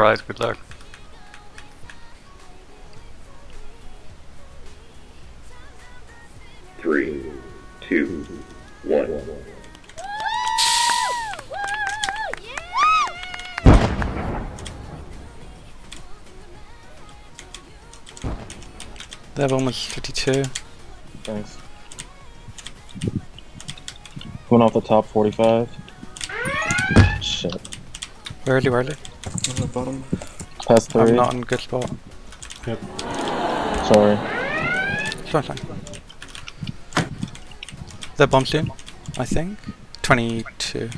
Alright, good luck. Three, two, one. They're almost 52. Thanks. Coming off the top 45. Shit. Where early, where early? On the bottom. Past I'm not in good spot. Yep. Sorry. It's fine, fine. They're bomb soon, I think. 22.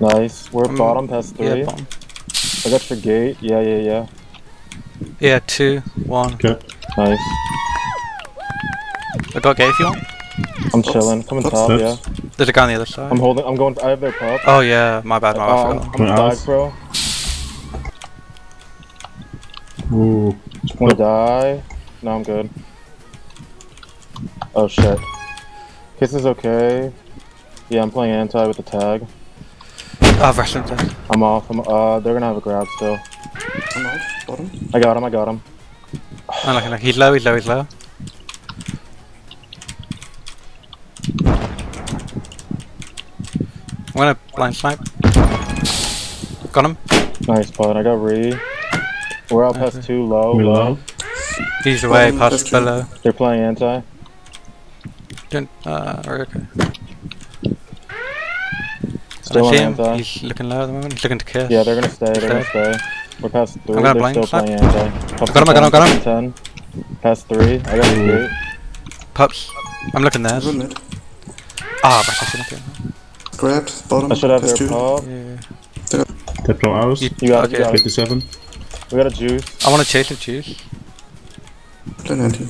Nice. We're Um, bottom past Yeah, three. I got your gate. Yeah, yeah, yeah. Yeah, 2, 1. Okay. Nice. I got gate if you want. I'm Oops. chilling. Coming Oops. top, Steps. yeah. There's a guy on the other side. I'm holding. I'm going. I have their pop. oh yeah, my bad, my bad. I Uh, I'm, forgot. I'm Coming dive, out. bro. Ooh. Wanna die? No, I'm good. Oh shit. Kiss is okay. Yeah, I'm playing anti with the tag. Oh, wrestling dead. I'm off. I'm, uh, they're gonna have a grab still. I'm out. Bottom. I got him. I got him. Oh, look, look, he's low, he's low, he's low. I'm gonna blind snipe. Got him. Nice, bud. I got re. We're out past Okay. two low. We low. low. He's away, past below. They're playing anti. Don't, uh, okay. Still I on see him. anti. He's looking low at the moment. He's looking to kiss. Yeah, they're gonna stay. They're gonna Stay. Stay. We're past 3 gonna they're blind still playing anti. Top got him, I got him, got him. 10. Past three. I got the gate. Pups. I'm looking there. One mid. Ah, but I shouldn't do Grabbed. Bottom. I should have There's their two. pop. Yeah. Dead from ours. You, You got it, okay. you got 57. We got a juice. I want to chase the juice. Plan anti.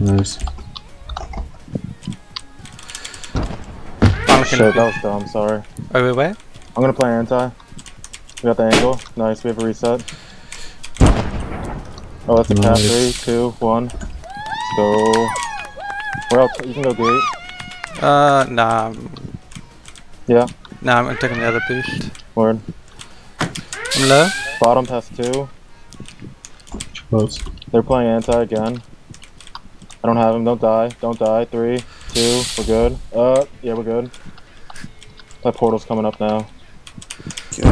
Nice. I'm Shit, that was dumb. Sorry. Oh, wait, where? I'm gonna play anti. We got the angle. Nice. We have a reset. Oh, that's a cap. Nice. Three, two, one. Let's go. We're out. You can go gate. Uh, nah. Yeah. Nah, I'm taking the other boost. Word. I'm low. Bottom past two. Close. They're playing anti again. I don't have him. Don't die. Don't die. Three, two. We're good. Uh, yeah, we're good. That portal's coming up now. Kill.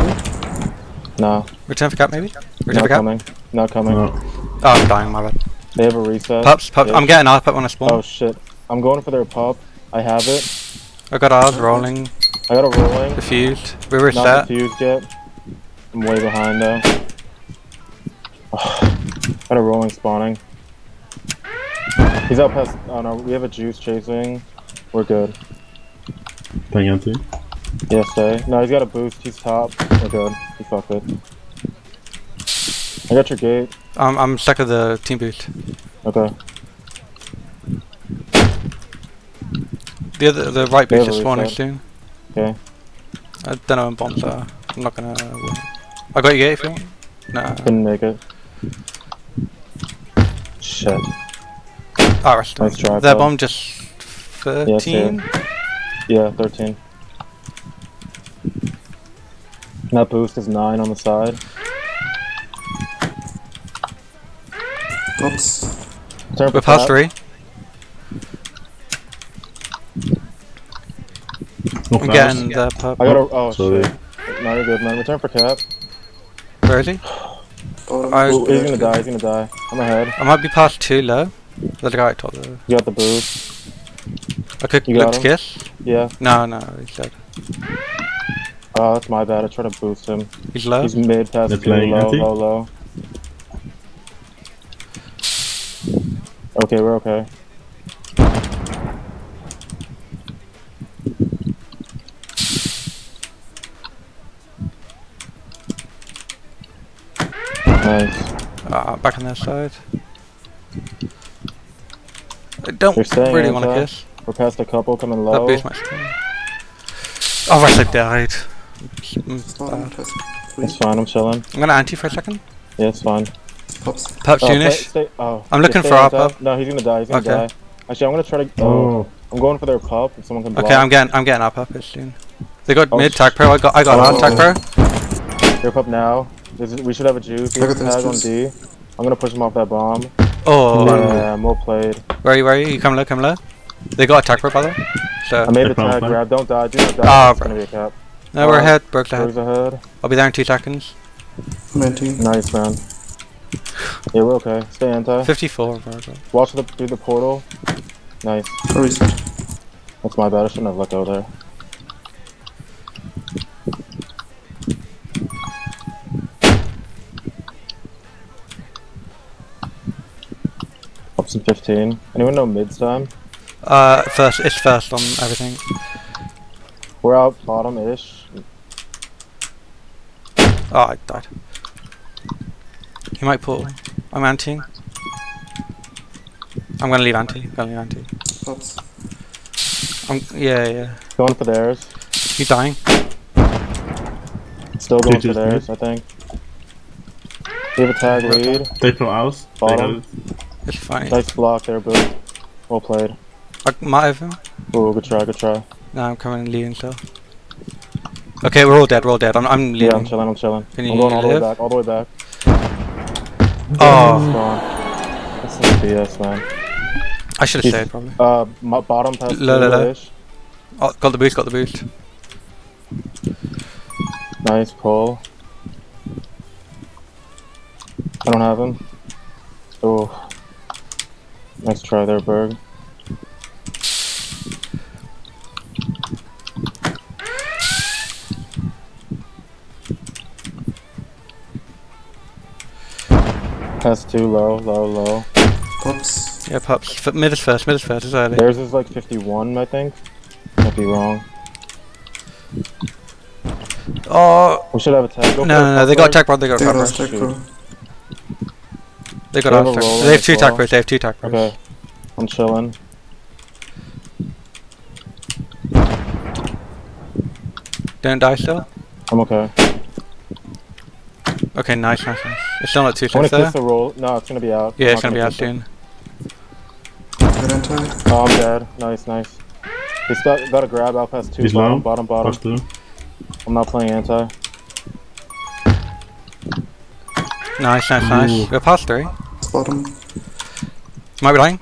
No, Return for cap, maybe? Return not for cap? coming. Not coming. No. Oh, I'm dying, my bad. They have a reset. Pups, pups. Yeah. I'm getting up when I spawn. Oh shit. I'm going for their pop. I have it. I got ours rolling. I got a rolling. Diffused. We were Not set. defused yet. I'm way behind though. Oh, got a rolling spawning. He's out past. Oh no, we have a juice chasing. We're good. Playing empty. Yeah, sir. No, he's got a boost. He's top. We're good. He fucked it. I got your gate. I'm, I'm stuck with the team boost. Okay. The other, the right boost is spawning soon. Okay. I don't know when bombs are. I'm not gonna. I got you gate if you want. Nah. Couldn't make it. Shit. Ah, rest Nice try, bud. bomb just 13. Yeah, 13. That boost is 9 on the side. Oops. Turn We're for past three. No I'm getting the pub. I got a. Oh Sorry. shit. No, you're good, man. Return for cap. Where is he? Bottom. I- he's gonna die. He's gonna die. I'm ahead. I might be past two low. There's a guy at top there. You got the boost. I could You look to him? kiss. Yeah. No, no, he's dead. Oh, that's my bad. I tried to boost him. He's low. He's mid past They're playing Low, low, low. Okay, we're okay. Nice. Ah, back on their side. I don't really want to kiss. We're past a couple coming That low. boost might stay. Oh, right, I died. Bottom bad. test. Three. It's fine, I'm chilling. I'm gonna anti for a second. Yeah, it's fine. Pops. Perhaps Oh, play- soonish. stay- oh, I'm looking for our top. pup. No, he's gonna die. He's gonna Okay. die. Actually, I'm gonna try to. Oh, Oh, I'm going for their pup. If someone can block. Okay, I'm getting I'm getting our up it soon. They got Oh, mid sh- tag pro. I got I got Oh. hard tag pro. Their pup now. This is, we should have a juice. I got He's this tag on juice. D. I'm gonna push him off that bomb. Oh, Yeah, well played. where are you? Where are you? You come low, come low. They got attack pro by the way. So I made They the found tag grab. Don't die. Do not die. Ah, it's bro. gonna be a cap. No, we're ahead. Berg's ahead. Berg's ahead. I'll be there in two seconds. I'm anti. Nice man. Yeah, we're okay. Stay anti. 54. Virgil. Watch the through the portal. Nice. Reset. That's my bad. I shouldn't have let go there. Ups in 15. Anyone know mids time? Uh, first it's first on everything. We're out bottom-ish. Oh, I died. He might pull. I'm anti. I'm gonna leave anti. I'm gonna leave anti. Pops. I'm yeah yeah. Going for theirs. He's dying. Still going for GG's theirs, I think. We have a tag lead. they fell out. Bottom. got It's fine. Nice block there, Boo. Well played. I might have him. Ooh, good try, good try. No, I'm coming and leaving still. Okay, we're all dead. We're all dead. I'm I'm Yeah, I'm chilling, I'm chilling. Can I'm you going all the way back, all the way back. oh, It's gone. BS, man. I should have stayed probably. Uh, my bottom past Low, low, low. Oh, got the boost. Got the boost. Nice pull. I don't have him. Oh. Nice try there, Berg. Pass too low, low, low. Pops. Yeah, Pops. F- mid is first. Mid is first. It's early. Theirs is like 51, I think. Might be wrong. Oh We should have a tag. Go no no no! They got tag attack. They got They attack got pro. us tech. They got They have a attack. They have two well. attack pros. They have two tag pros. Okay. I'm chilling. Don't die still. I'm okay. Okay, nice, nice, nice. It's still not two I wanna seconds there. the roll. No, it's gonna be out. Yeah, I'm it's not gonna be out kiss it. soon. Get anti. Oh, I'm dead. Nice, nice. He's got, got a grab out past two. He's bottom, low. bottom, bottom. Plus two. I'm not playing anti. Nice, nice, nice. Ooh. We're past three. Bottom. Might be dying.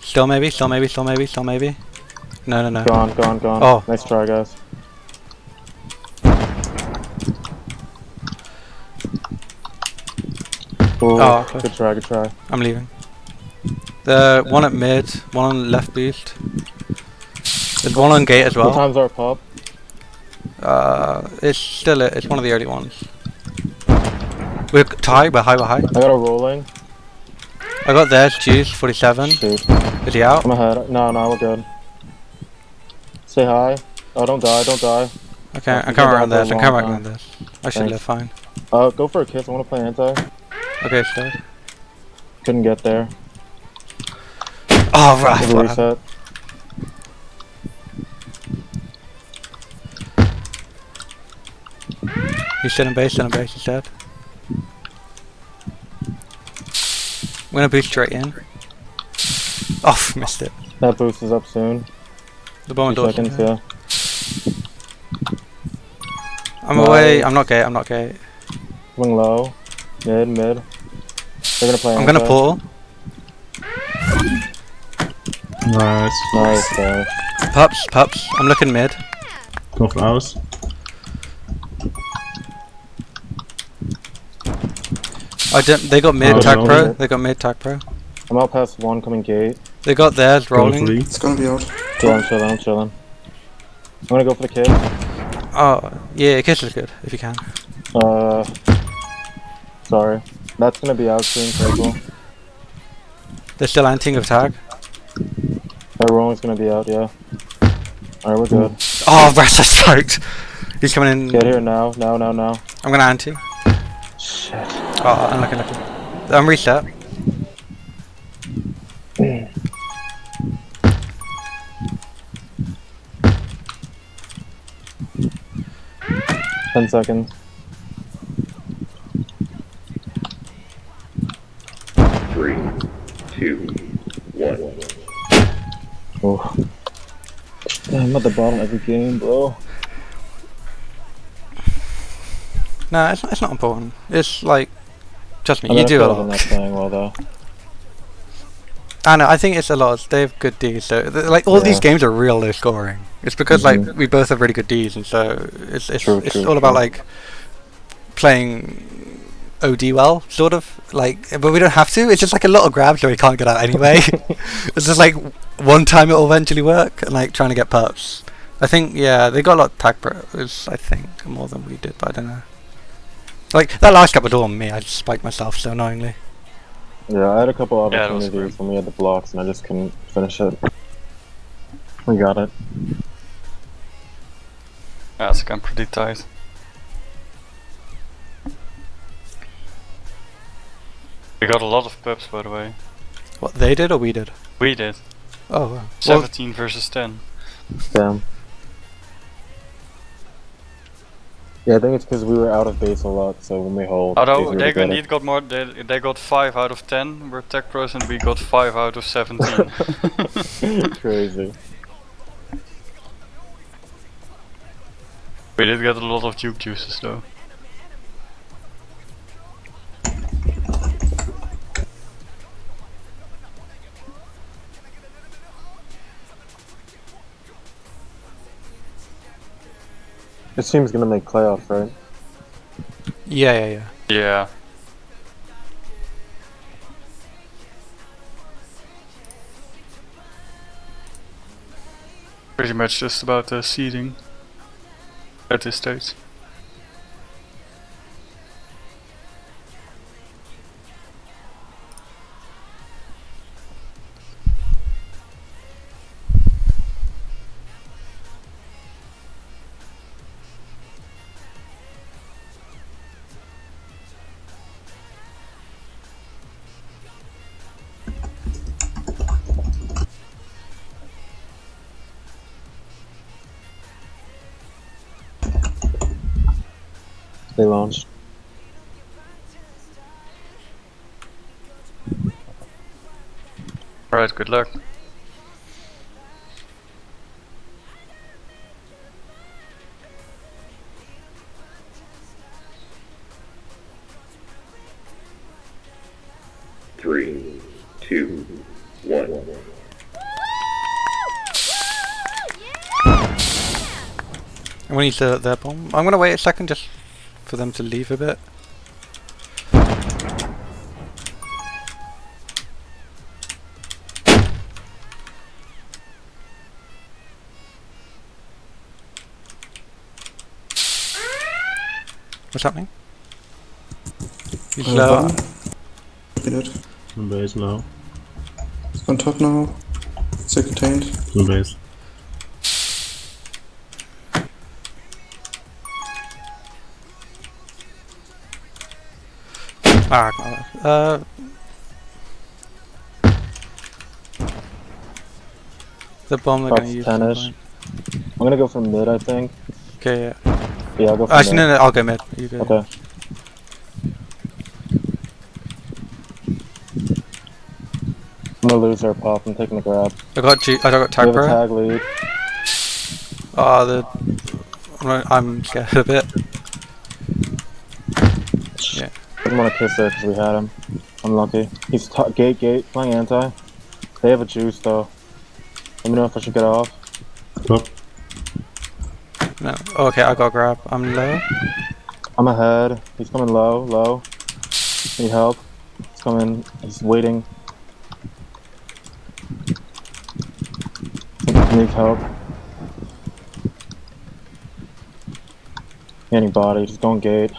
Still maybe. Still maybe. Still maybe. Still maybe. No, no, no. Gone, gone, gone. Oh. Nice try, guys. Oh, okay. good try, good try. I'm leaving. The one at mid, one on left boost. There's one on gate as What well. time's our pub? Uh, it's still it. It's one of the early ones. We're tied. We're high. We're high. I got a rolling. I got theirs. Juice. 47. Shoot. Is he out? I'm ahead. No, no, we're good. Say hi. Oh, don't die, don't die. Okay, I'm coming around this. I'm coming around this. I should Thanks. live fine. Uh, go for a kiss. I want to play anti. Okay, it's. Couldn't get there. Oh, right. Give a what reset. He's still in base, still in base, he's dead. I'm gonna boost straight in. Oh, missed it. That boost is up soon. The bomb door. seconds, yeah. I'm away, I'm not gay, I'm not gay. Coming low. Mid, mid. They're gonna play I'm gonna pull. Nice. Nice, guys. Pups, pups, I'm looking mid. Go for ours. I didn't, they got mid Oh, tag no. pro, they got mid tag pro. I'm out past one coming gate. They got theirs Go rolling. three. It's gonna be out. Yeah, I'm chilling, I'm chilling. I'm gonna go for the kid. Oh, yeah, kiss is good, if you can. Uh, sorry. That's gonna be out soon, careful. They're still anting of tag. That gonna be out, yeah. Alright, we're good. Oh, Rasa smoked. He's coming in. Get here now, now, now, now. I'm gonna anti. Shit. Oh, unlucky, unlucky. I'm reset. Ten seconds. Three, two, one. Oh. I'm at the bottom every game, bro. Nah, it's, not, it's not important. It's like, trust me, I mean, you do a I'm lot. not playing well though. I know. I think it's a lot. They have good Ds. So like all these games are real low scoring. It's because Mhm. like we both have really good Ds, and so it's it's True, it's true, all about like playing OD well, sort of like. But we don't have to. It's just like a lot of grabs that we can't get out anyway. it's just like one time it will eventually work, and like trying to get pups. I think yeah, they got a lot of tag pros. I think more than we did, but I don't know. Like that last couple of on me, I just spiked myself so annoyingly. Yeah, I had a couple Yeah, opportunities when we had the blocks and I just couldn't finish it. We got it. Yeah, it's again pretty tight. We got a lot of pups, by the way. What they did or we did? We did. Oh, wow. well, 17 versus 10. Damn. Yeah, I think it's because we were out of base a lot, so when we hold, Although these they got, indeed got more, they, they got 5 out of 10, we're tech pros and we got 5 out of 17. Crazy. we did get a lot of juke juices though. This team's gonna make playoffs, right? yeah, yeah, yeah. Yeah. Pretty much just about the seeding at this stage. They launched. Alright, good luck. Three, two, one. And we need the, their bomb. I'm gonna wait a second just for them to leave a bit. What's happening? He's Uh, low. bottom. Copy that. Two base low. On top now. Stay contained. Two base. Ah, uh. The bomb they're gonna use. 10-ish. I'm gonna go from mid, I think. Okay, yeah. Yeah, I'll go from Actually, mid. no, no, I'll go mid. You go. Okay. I'm gonna lose our pop. I'm taking the grab. I got G- I got We tag have a tag lead. Ah, the. I'm- I'm scared a bit. Yeah. Didn't want to kiss there because we had him. Unlucky. He's t- gate, gate, playing anti. They have a juice though. Let me know if I should get off. Top. No. Oh, okay, I got grab. I'm low. I'm ahead. He's coming low, low. Need help. He's coming. He's waiting. He needs help. Anybody, body. Just going gate.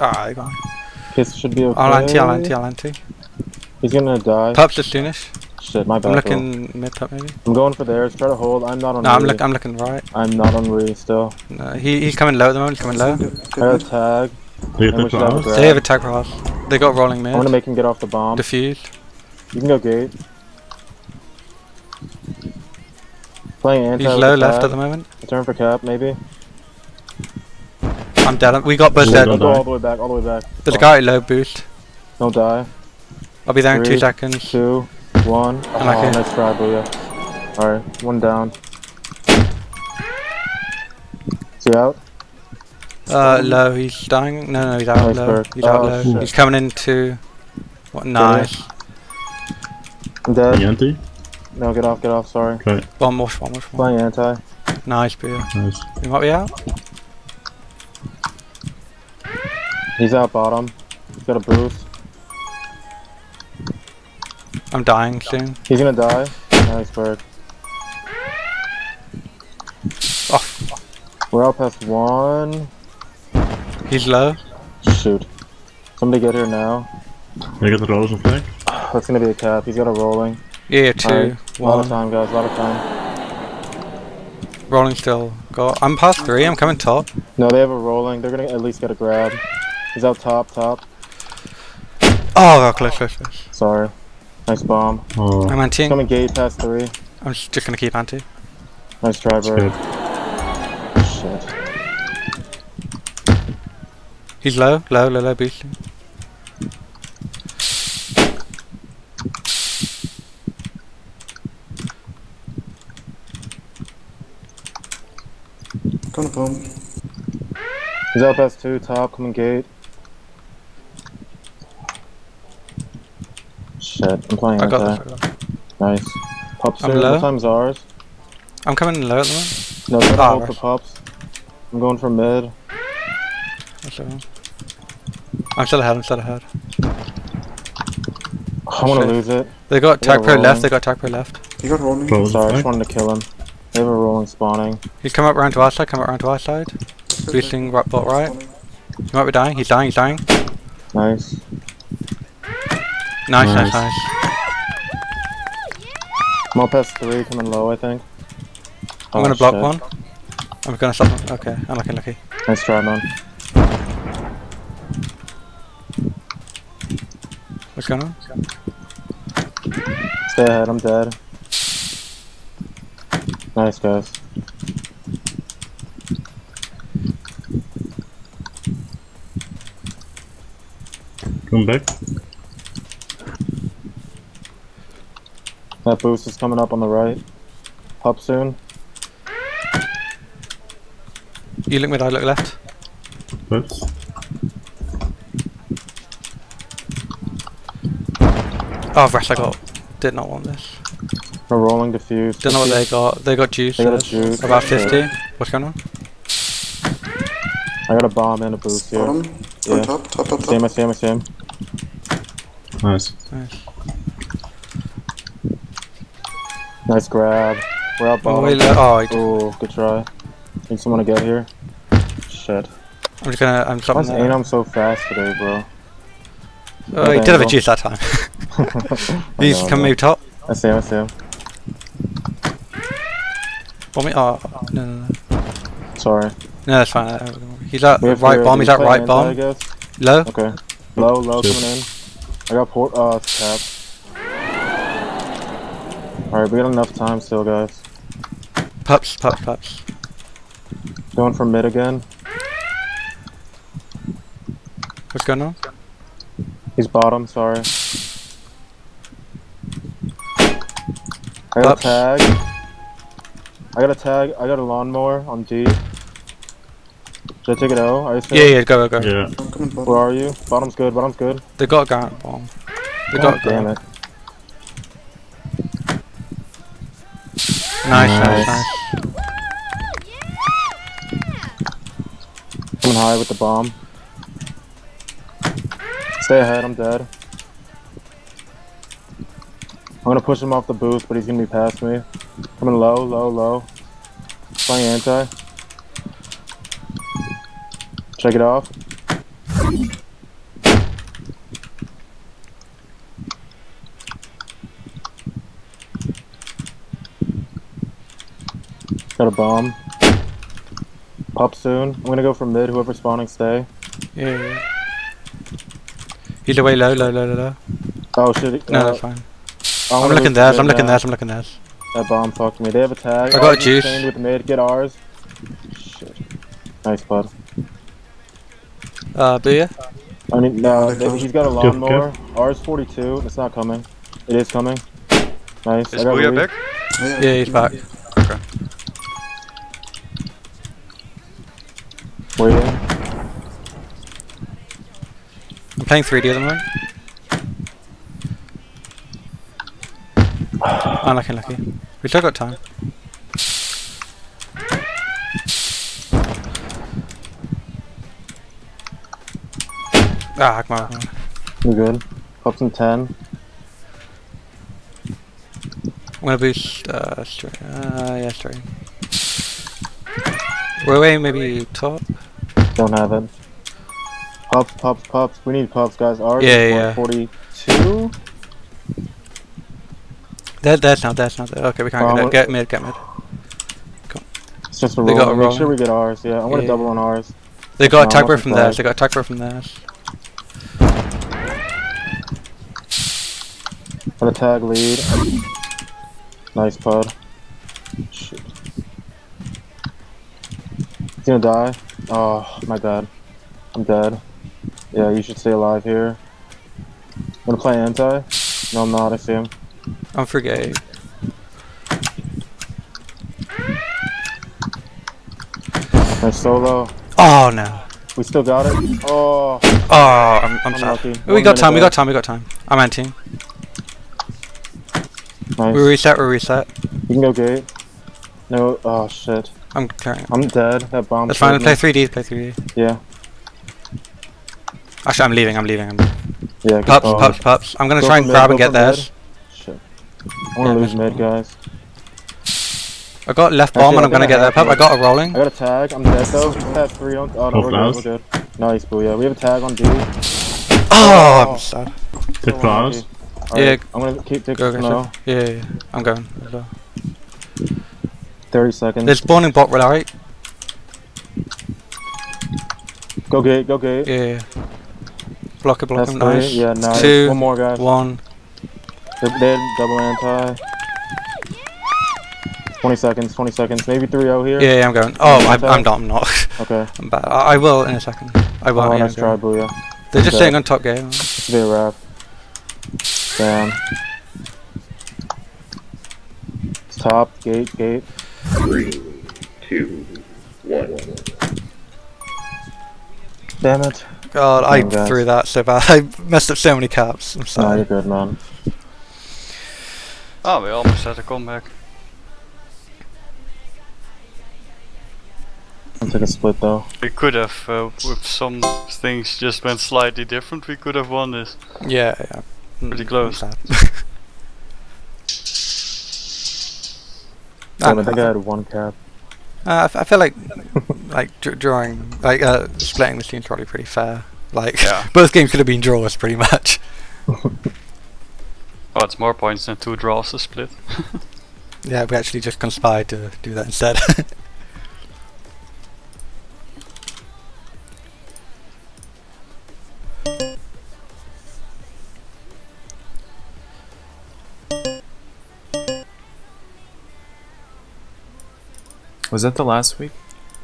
Ah, I got. Kiss should be okay. I'll anti, I'll anti, I'll anti. He's gonna die. Pups just soonish. Shit, my bad. I'm bro. looking mid pup maybe. I'm going for theirs. Try to hold. I'm not on. No, I'm re. look, I'm looking right. I'm not on re still. No, he he's coming low at the moment. He's coming low. Good, I got a tag. Do you And we pick should have a. They have a tag for us. They got rolling I'm gonna make him get off the bomb. Diffused. You can go gate. Playing anti. He's low left at the moment. Turn for cap, maybe. I'm dead. We got both Yeah, dead. don't Go die. all the way back, all the way back. There's a guy at low boost. Don't die. I'll be there in two seconds. Two, one. Unlucky. Oh, nice try, Booyah. Alright, one down. Is he out? Uh, low. He's dying. No, no, he's out Nice low. bird. He's out Oh, low. shit. He's coming into. What? Nice. I'm dead. Anti? No, get off, get off, sorry. Okay, One more, one more, one more. Playing anti. Nice, beer. nice. You might be out. He's out bottom. He's got a boost. I'm dying soon. He's gonna die. Nice bird. Oh. We're out past one. He's low. Shoot. Somebody get here now. I get the rolls and flag. That's gonna be a cap. He's got a rolling. Yeah, yeah, two, Alright. A lot of time, guys. A lot of time. Rolling still. Go. I'm past three. I'm coming top. No, they have a rolling. They're gonna at least get a grab. He's out top, top. Oh, oh close, close, close. Sorry. Nice bomb. Oh, I'm anti. Coming gate past three. I'm just just gonna keep anti. Nice try, that's bird. good. Shit. He's low, low, low, low boosting. Gonna bomb. He's out past two, top, coming gate. Shit, I'm playing I got anti. this. I got this. Nice. Pups I'm low. Time's ours? I'm coming low at the moment. No, try to Ah, for rush. pups. I'm going for mid. That's. I'm still ahead. I'm still ahead. I want to Shit. lose it. They got tag pro left. They got tag pro left. He got rolling. Rolls Sorry, I just wanted to kill him. They have a rolling spawning. He's come up round to our side. Come up round to our side. Boosting right, bot right. He might be dying. He's dying. He's dying. Nice. Nice, nice, Nice. nice. I'm past three, coming low, I think. I'm Oh, gonna block shit. one. I'm gonna stop him. Okay, unlucky, lucky. Nice try, man. What's going on? Stay ahead, I'm dead. Nice, guys. Come back. That boost is coming up on the right. Pup soon. You look mid. I look left. Oops. Oh, Rush, I got. Did not want this. We're rolling diffuse. Don't know what they got. They got juice. They got a juice. About Shit. 50. What's going on? I got a bomb and a boost here. Bottom. On Yeah. top, top, top, top. I see him, I see him. Nice. Nice. Nice grab. We're out Oh, bottom. wait, look- oh, Ooh, good try. Need someone to get here. Shit. I'm just gonna. I'm Why stopping is there. Anom so fast today, bro? Oh, he did have a juice that time. I He's know, come I know. move top. I see him, I see him. Bomb me. Oh, no, no, no. Sorry. No, that's fine. uh, He's at We right to- bomb. He's at play right bomb. guess? Low. Okay. Low, low Shit. coming in. I got port, uh, tap. Alright, we got enough time still, guys. Pups, pups, pups. Going for mid again. What's going on? He's bottom, sorry. I got Pups. a tag. I got a tag. I got a lawnmower on D. Should I take it O? I assume? Yeah, yeah. Go, go, go. Yeah. I'm coming bottom. Where are you? Bottom's good, bottom's good. They got a Garant bomb. They God got. damn it. Nice, nice, Nice. nice. Coming high with the bomb. Stay ahead, I'm dead. I'm gonna push him off the boost, but he's gonna be past me. Coming low, low, low. Playing anti. Check it off. Got a bomb. Pop soon. I'm gonna go for mid. Whoever's spawning, stay. Yeah, yeah. yeah. He's away low, low, low, low, low. Oh shit. No, uh, that's fine. I'm gonna looking lose theirs. I'm looking now. theirs. I'm looking theirs. That bomb fucked me. They have a tag. I got a Ours juice. chained with mid. Get ours. Shit. Nice, bud. Uh, Booyah. I need, no, they- he's got a Go, lawnmower. Ours 42. It's not coming. It is coming. Nice. Is I Booyah back? Yeah, Yeah, he's back. Where you? I'm playing 3D at the moment. Unlucky, lucky. We still got time. Ah, come on. We're good? Pops in 10. I'm gonna boost, uh, straight. Uh, yeah, straight. We're away, maybe top? Don't have it. Pops, pops, pops. We need pops, guys. Ours Yeah, is yeah. 42. There, there's not, that's not. There. Okay, we can't get Get mid, get mid. It's just a They roll. got a Make sure we get ours. Yeah, I'm gonna Yeah. double on ours. They got attack what's from flag? They got bird from theirs. Got a tag lead. Nice, bud. Shit. He's gonna die. Oh, my god. I'm dead. Yeah, you should stay alive here. I'm gonna play anti. No, I'm not. I see him. I'm forgave. Nice solo. Oh no. We still got it. Oh, Oh, I'm, I'm sad. unlucky. We One got time, we got time, we got time. I'm anti. Nice. We reset, we reset. You can go gate. No. Oh shit. I'm clearing. I'm dead. That bomb. That's fine, killed play 3D, play 3D. Yeah. Actually, I'm leaving, I'm leaving. I'm Yeah. good Pups, pups, pups. I'm gonna Go try and mid, grab and get for mid. theirs. Shit. I wanna Yeah, lose mid. mid, guys. I got left Actually, bomb and I I'm gonna think I get there. Pup, I got a rolling. I got a tag. I'm dead though. Just have three on. Oh no, Oh, we're good. We're good. Nice, booyah. We have a tag on D. Oh, Oh. I'm sad. Take So flowers. unlucky. Alright, Yeah. I'm gonna keep taking Go, go, snow. Yeah, yeah, yeah. I'm going. 30 seconds. There's spawning bot right. Go gate. Go gate. Yeah, yeah. Block it, block That's him. three. Nice. Yeah, nice. Two, One more, guys. One. They're dead. Double anti. 20 seconds. 20 seconds. Maybe 3-0 here. Yeah, yeah, I'm going. Oh, I'm, Okay. I'm not. I'm not. Okay. I'm bad. I, I will in a second. I will. Oh, yeah, nice I'm try, going. booyah. They're just Okay. sitting on top game. This will be a wrap. Damn. Top. Gate. Gate. Three, two, one. Damn it. God, I Come guys. threw that so bad. I messed up so many caps. I'm Nah, sorry. you're good, man. Oh, we almost had a comeback. I'll take a split though. We could have, uh, with some things just went slightly different, we could have won this. Yeah, yeah. Pretty Mm, close. I'm sad. Damn, I think I had one cap. Uh, I f- I feel like, like dr- drawing, like uh, splitting the team's probably pretty fair. Like Yeah. both games could have been draws, pretty much. Oh, it's more points than two draws to split. Yeah, we actually just conspired to do that instead. Was that the last week?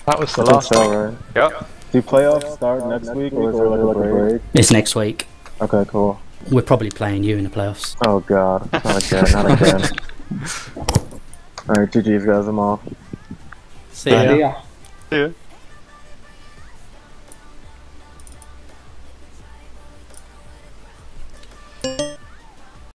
That was the I think so, right? Yeah. Do playoffs start next week or is there like a break? It's next week. Okay, cool. We're probably playing you in the playoffs. Oh god, not again, not again. Alright, GG's guys, I'm off. See ya. See ya.